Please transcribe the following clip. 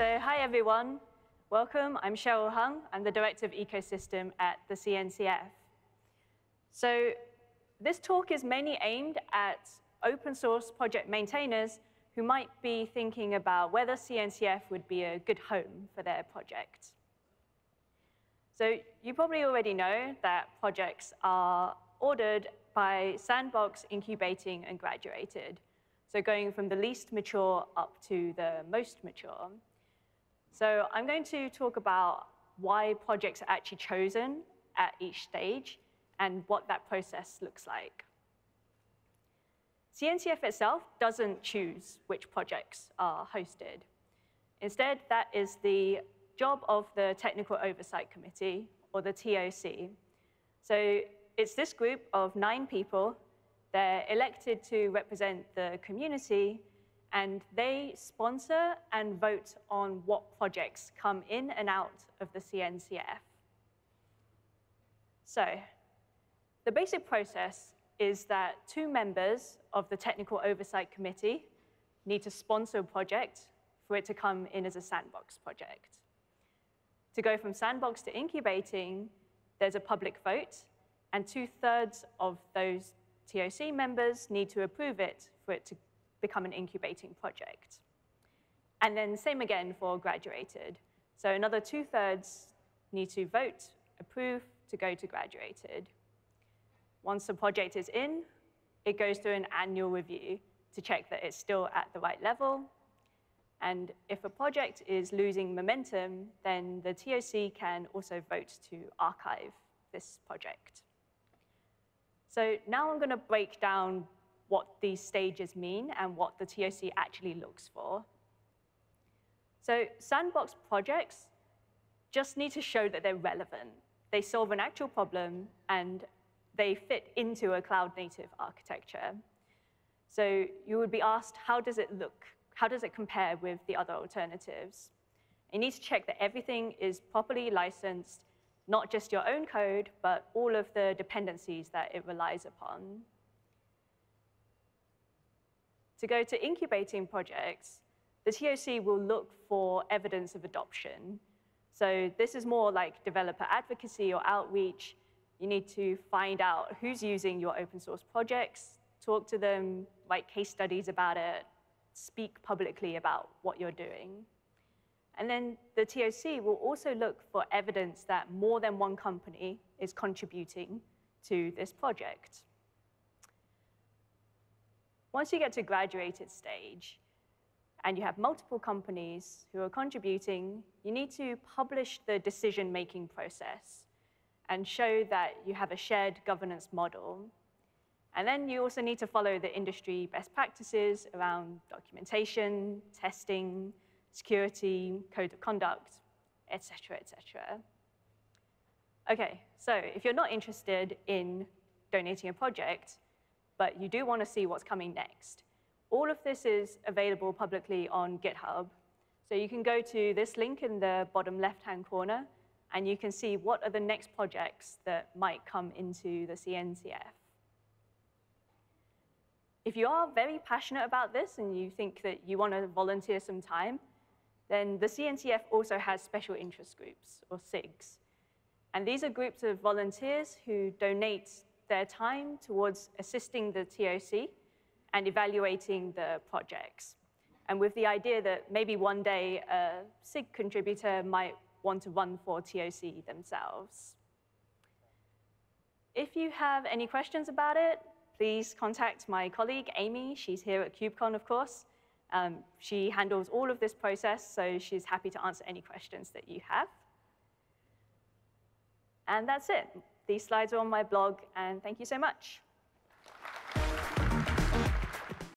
So hi, everyone. Welcome. I'm Cheryl Hung. I'm the Director of Ecosystem at the CNCF. So this talk is mainly aimed at open source project maintainers who might be thinking about whether CNCF would be a good home for their project. So you probably already know that projects are ordered by sandbox, incubating, and graduated. So going from the least mature up to the most mature. So I'm going to talk about why projects are actually chosen at each stage and what that process looks like. CNCF itself doesn't choose which projects are hosted. Instead, that is the job of the Technical Oversight Committee, or the TOC. So it's this group of nine people. They're elected to represent the community, and they sponsor and vote on what projects come in and out of the CNCF. So the basic process is that two members of the Technical Oversight Committee need to sponsor a project for it to come in as a sandbox project. To go from sandbox to incubating, there's a public vote, and two-thirds of those TOC members need to approve it for it to become an incubating project. And then same again for graduated. So another two-thirds need to vote, approve to go to graduated. Once the project is in, it goes through an annual review to check that it's still at the right level. And if a project is losing momentum, then the TOC can also vote to archive this project. So now I'm going to break down what these stages mean and what the TOC actually looks for. So sandbox projects just need to show that they're relevant. They solve an actual problem and they fit into a cloud native architecture. So you would be asked, how does it look? How does it compare with the other alternatives? You need to check that everything is properly licensed, not just your own code, but all of the dependencies that it relies upon. To go to incubating projects, the TOC will look for evidence of adoption. So this is more like developer advocacy or outreach, you need to find out who's using your open source projects, talk to them, write case studies about it, speak publicly about what you're doing. And then the TOC will also look for evidence that more than one company is contributing to this project. Once you get to graduated stage, and you have multiple companies who are contributing, you need to publish the decision-making process and show that you have a shared governance model. And then you also need to follow the industry best practices around documentation, testing, security, code of conduct, et cetera, et cetera. Okay, so if you're not interested in donating a project, but you do want to see what's coming next, all of this is available publicly on GitHub. So you can go to this link in the bottom left-hand corner, and you can see what are the next projects that might come into the CNCF. If you are very passionate about this and you think that you want to volunteer some time, then the CNCF also has special interest groups, or SIGs. And these are groups of volunteers who donate their time towards assisting the TOC and evaluating the projects. And with the idea that maybe one day a SIG contributor might want to run for TOC themselves. If you have any questions about it, please contact my colleague, Amy. She's here at KubeCon, of course. Um, she handles all of this process, so she's happy to answer any questions that you have. And that's it. These slides are on my blog, and thank you so much.